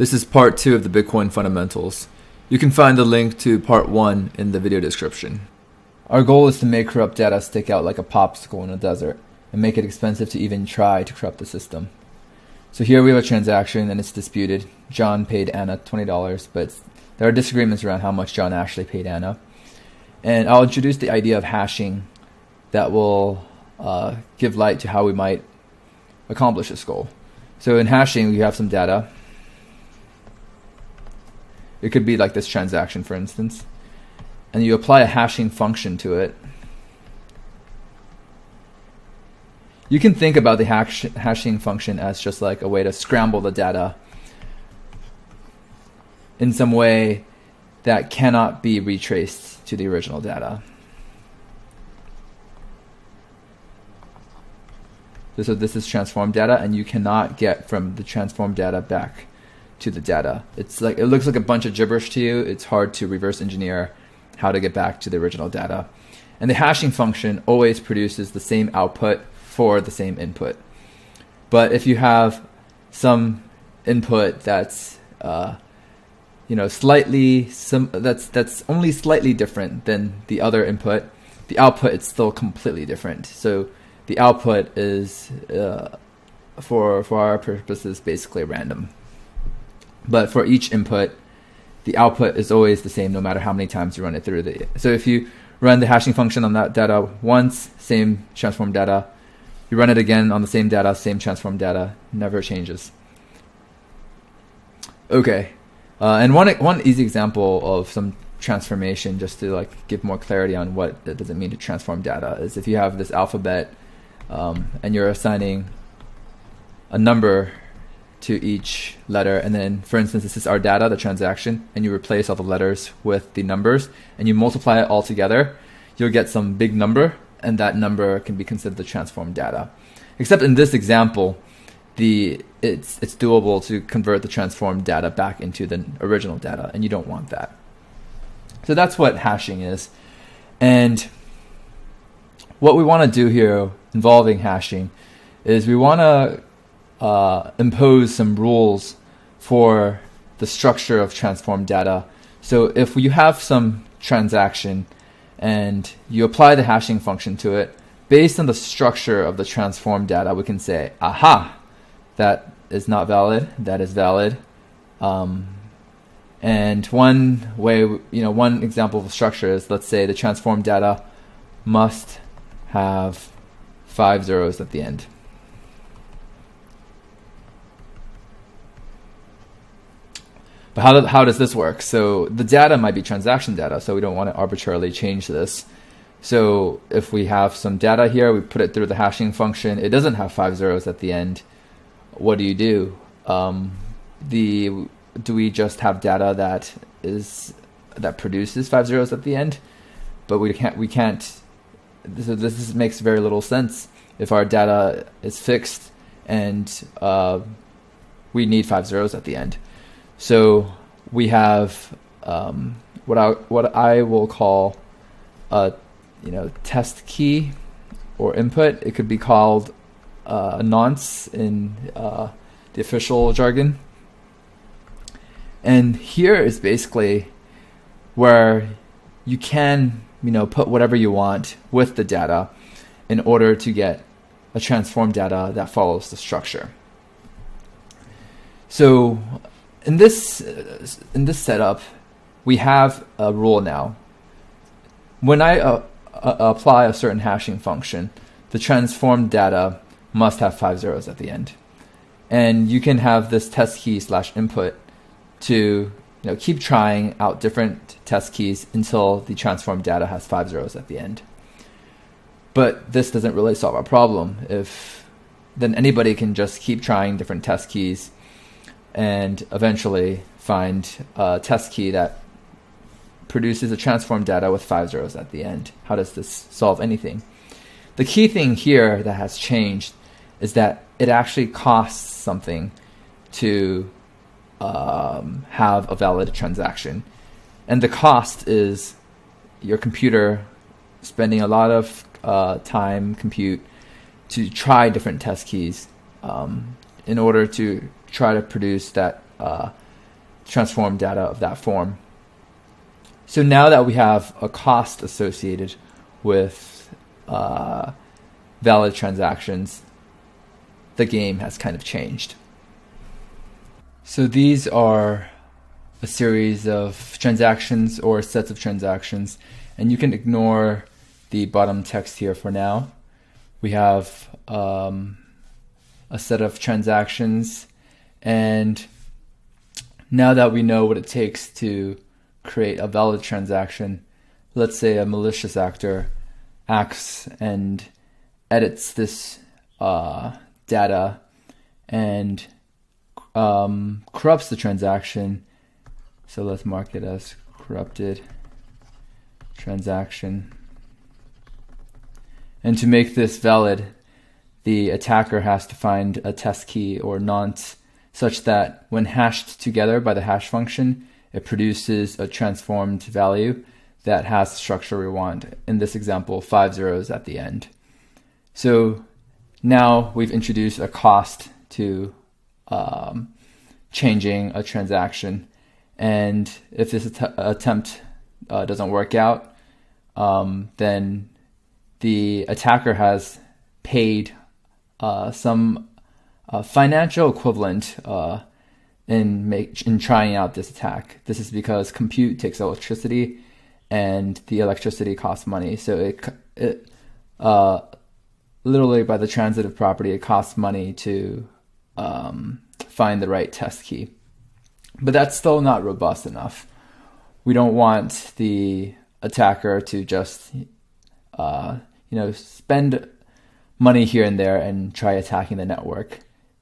This is part two of the Bitcoin fundamentals. You can find the link to part one in the video description. Our goal is to make corrupt data stick out like a popsicle in a desert and make it expensive to even try to corrupt the system. So here we have a transaction and it's disputed. John paid Anna $20, but there are disagreements around how much John actually paid Anna. And I'll introduce the idea of hashing that will uh, give light to how we might accomplish this goal. So in hashing, we have some data. It could be like this transaction, for instance. And you apply a hashing function to it. You can think about the hash hashing function as just like a way to scramble the data in some way that cannot be retraced to the original data. So this is transformed data, and you cannot get from the transformed data back to the data. It's like it looks like a bunch of gibberish to you. It's hard to reverse engineer how to get back to the original data. And the hashing function always produces the same output for the same input. But if you have some input that's uh, you know slightly some that's that's only slightly different than the other input, the output is still completely different. So the output is uh, for for our purposes basically random. But for each input, the output is always the same no matter how many times you run it through the. So if you run the hashing function on that data once, same transform data. You run it again on the same data, same transform data, never changes. Okay, uh, and one one easy example of some transformation, just to like give more clarity on what it does it mean to transform data, is if you have this alphabet um, and you're assigning a number to each letter. And then for instance this is our data the transaction and you replace all the letters with the numbers and you multiply it all together you'll get some big number and that number can be considered the transformed data. Except in this example the it's it's doable to convert the transformed data back into the original data and you don't want that. So that's what hashing is. And what we want to do here involving hashing is we want to uh, impose some rules for the structure of transformed data. So if you have some transaction and you apply the hashing function to it, based on the structure of the transformed data, we can say, aha, that is not valid, that is valid. Um, and one way, you know, one example of structure is let's say the transformed data must have five zeros at the end. But how, how does this work? So the data might be transaction data, so we don't want to arbitrarily change this. So if we have some data here, we put it through the hashing function. It doesn't have five zeros at the end. What do you do? Um, the do we just have data that is that produces five zeros at the end? But we can't we can't so this makes very little sense if our data is fixed and uh, we need five zeros at the end. So we have um, what I what I will call a you know test key or input. It could be called uh, a nonce in uh, the official jargon. And here is basically where you can you know, put whatever you want with the data in order to get a transformed data that follows the structure. So in this in this setup, we have a rule now. When I uh, uh, apply a certain hashing function, the transformed data must have five zeros at the end, and you can have this test key slash input to you know, keep trying out different test keys until the transformed data has five zeros at the end. But this doesn't really solve our problem. If then anybody can just keep trying different test keys and eventually find a test key that produces a transform data with five zeros at the end. How does this solve anything? The key thing here that has changed is that it actually costs something to um, have a valid transaction. And the cost is your computer spending a lot of uh, time, compute, to try different test keys um, in order to try to produce that uh, transform data of that form. So now that we have a cost associated with uh, valid transactions, the game has kind of changed. So these are a series of transactions or sets of transactions, and you can ignore the bottom text here for now. We have um, a set of transactions, and now that we know what it takes to create a valid transaction, let's say a malicious actor acts and edits this uh, data and um, corrupts the transaction. So let's mark it as corrupted transaction. And to make this valid, the attacker has to find a test key or nonce such that when hashed together by the hash function, it produces a transformed value that has the structure we want. In this example, five zeros at the end. So now we've introduced a cost to um, changing a transaction. And if this att- attempt uh, doesn't work out, um, then the attacker has paid uh, some uh, financial equivalent uh, in make, in trying out this attack. This is because compute takes electricity, and the electricity costs money. So it it uh, literally by the transitive property, it costs money to um, find the right test key. But that's still not robust enough. We don't want the attacker to just uh, you know spend money here and there and try attacking the network.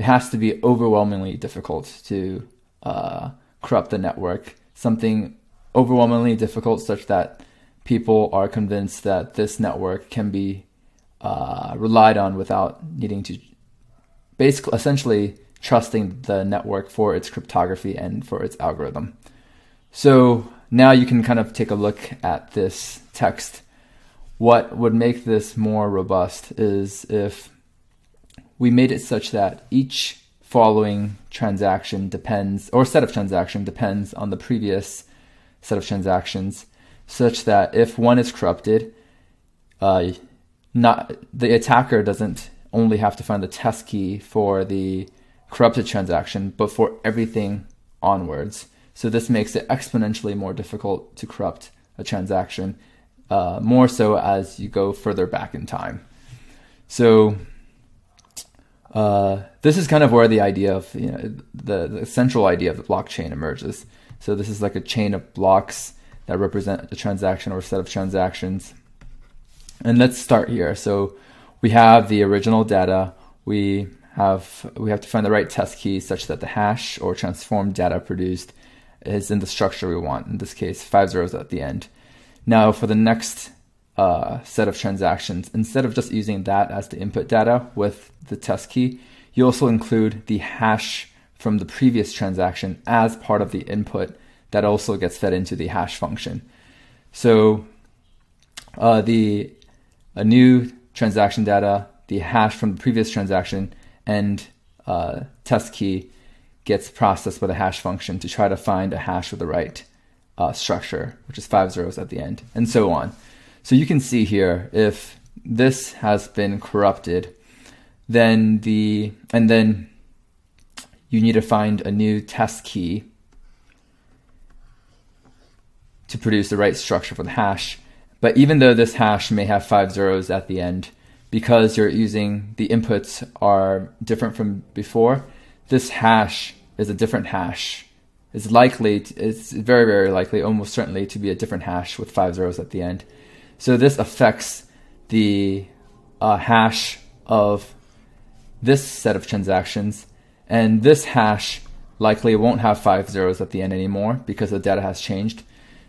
It has to be overwhelmingly difficult to uh, corrupt the network. Something overwhelmingly difficult such that people are convinced that this network can be uh, relied on without needing to basically essentially trusting the network for its cryptography and for its algorithm. So now you can kind of take a look at this text. What would make this more robust is if we made it such that each following transaction depends, or set of transaction depends on the previous set of transactions, such that if one is corrupted, uh, not the attacker doesn't only have to find the test key for the corrupted transaction, but for everything onwards. So this makes it exponentially more difficult to corrupt a transaction, uh, more so as you go further back in time. So uh, this is kind of where the idea of you know, the, the central idea of the blockchain emerges. So this is like a chain of blocks that represent a transaction or a set of transactions. And let's start here. So we have the original data. We have we have to find the right test key such that the hash or transformed data produced is in the structure we want. In this case, five zeros at the end. Now for the next uh, set of transactions, instead of just using that as the input data with the test key, you also include the hash from the previous transaction as part of the input that also gets fed into the hash function. So uh, the a new transaction data, the hash from the previous transaction, and uh, test key gets processed by the hash function to try to find a hash with the right uh, structure, which is five zeros at the end, and so on. So you can see here if this has been corrupted, then the and then you need to find a new test key to produce the right structure for the hash. But even though this hash may have five zeros at the end, because you're using the inputs are different from before, this hash is a different hash. It's likely, to, it's very, very likely, almost certainly to be a different hash with five zeros at the end. So this affects the uh, hash of this set of transactions, and this hash likely won't have five zeros at the end anymore because the data has changed.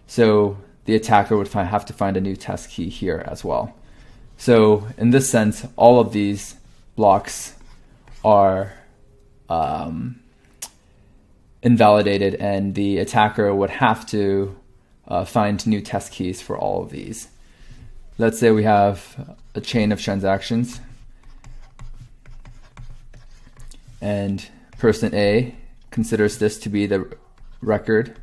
So the attacker would have to find a new test key here as well. So in this sense, all of these blocks are um, invalidated, and the attacker would have to uh, find new test keys for all of these. Let's say we have a chain of transactions, and person A considers this to be the record.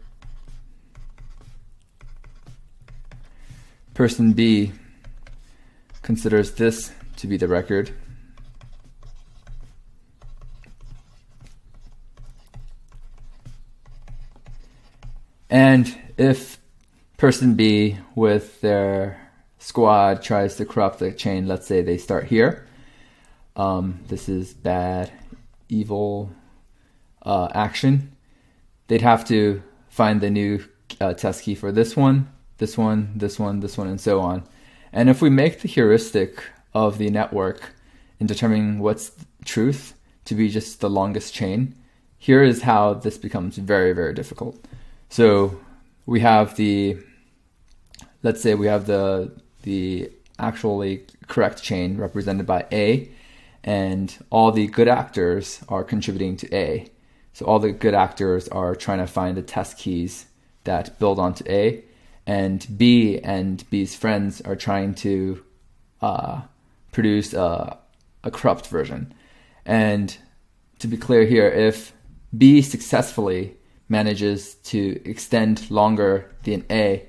Person B considers this to be the record. And if person B with their squad tries to corrupt the chain, let's say they start here. Um, this is bad, evil uh, action. They'd have to find the new uh, test key for this one, this one, this one, this one, and so on. And if we make the heuristic of the network in determining what's truth to be just the longest chain, here is how this becomes very, very difficult. So we have the, let's say we have the the actually correct chain represented by A, and all the good actors are contributing to A. So all the good actors are trying to find the test keys that build onto A, and B and B's friends are trying to uh, produce a, a corrupt version. And to be clear here, if B successfully manages to extend longer than A,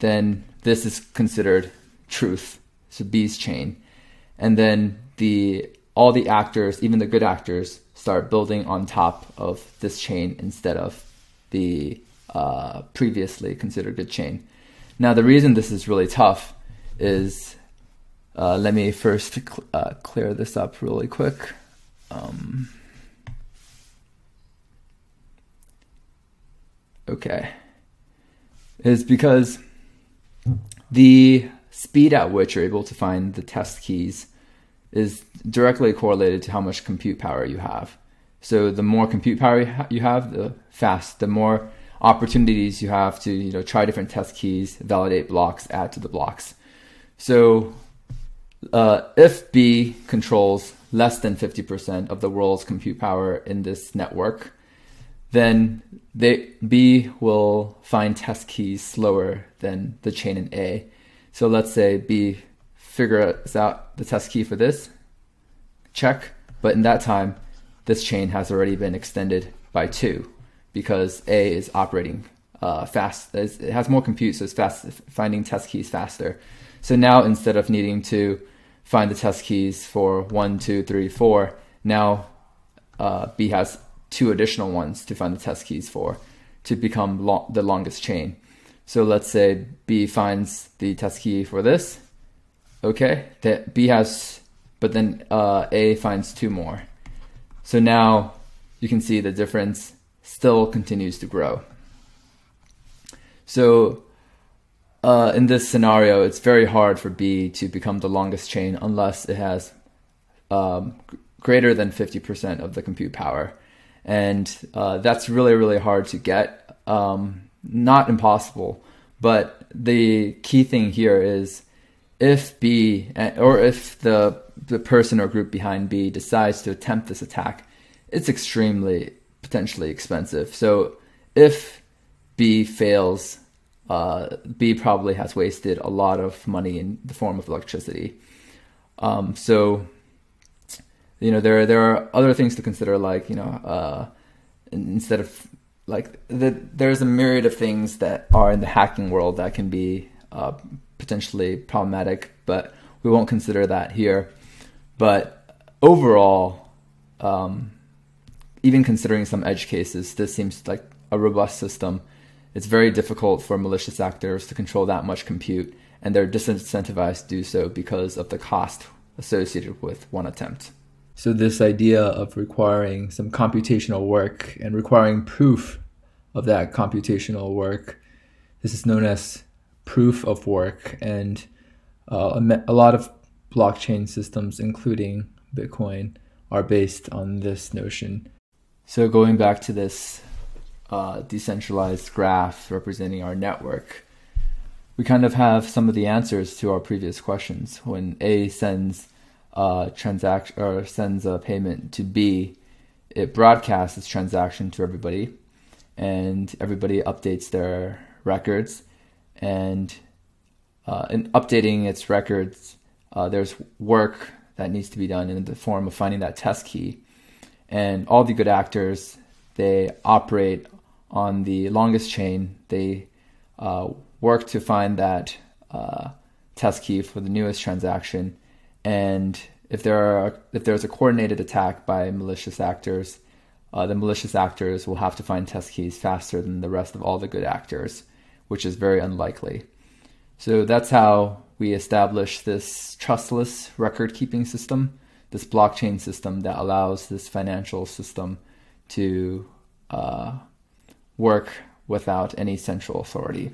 then this is considered truth. So B's chain. And then the all the actors, even the good actors, start building on top of this chain instead of the uh, previously considered good chain. Now, the reason this is really tough is uh, let me first cl- uh, clear this up really quick. Um, okay. Is because the speed at which you're able to find the test keys is directly correlated to how much compute power you have. So the more compute power you have, the fast, the more opportunities you have to you know try different test keys, validate blocks, add to the blocks. So uh, if B controls less than 50% of the world's compute power in this network, then they, B will find test keys slower than the chain in A. So let's say B figures out the test key for this, check, but in that time, this chain has already been extended by two because A is operating uh, fast. It has more compute, so it's fast finding test keys faster. So now instead of needing to find the test keys for one, two, three, four, now uh, B has two additional ones to find the test keys for to become lo- the longest chain. So let's say B finds the test key for this. Okay, that B has, but then uh, A finds two more. So now you can see the difference still continues to grow. So uh, in this scenario, it's very hard for B to become the longest chain unless it has um, greater than 50% of the compute power and uh, that's really really hard to get. Um, not impossible, but the key thing here is if B or if the the person or group behind B decides to attempt this attack, it's extremely potentially expensive. So if B fails, uh, B probably has wasted a lot of money in the form of electricity. Um, so you know there there are other things to consider like you know uh, instead of like the, there's a myriad of things that are in the hacking world that can be uh, potentially problematic but we won't consider that here. But overall um, even considering some edge cases this seems like a robust system. It's very difficult for malicious actors to control that much compute and they're disincentivized to do so because of the cost associated with one attempt so, this idea of requiring some computational work and requiring proof of that computational work, this is known as proof of work. And uh, a, lot of blockchain systems, including Bitcoin, are based on this notion. So, going back to this uh, decentralized graph representing our network, we kind of have some of the answers to our previous questions. When A sends uh, transaction or sends a payment to B, it broadcasts this transaction to everybody, and everybody updates their records. And uh, in updating its records, uh, there's work that needs to be done in the form of finding that test key. And all the good actors they operate on the longest chain. They uh, work to find that uh, test key for the newest transaction, and if there are if there's a coordinated attack by malicious actors, uh, the malicious actors will have to find test keys faster than the rest of all the good actors, which is very unlikely. So that's how we establish this trustless record keeping system, this blockchain system that allows this financial system to uh, work without any central authority.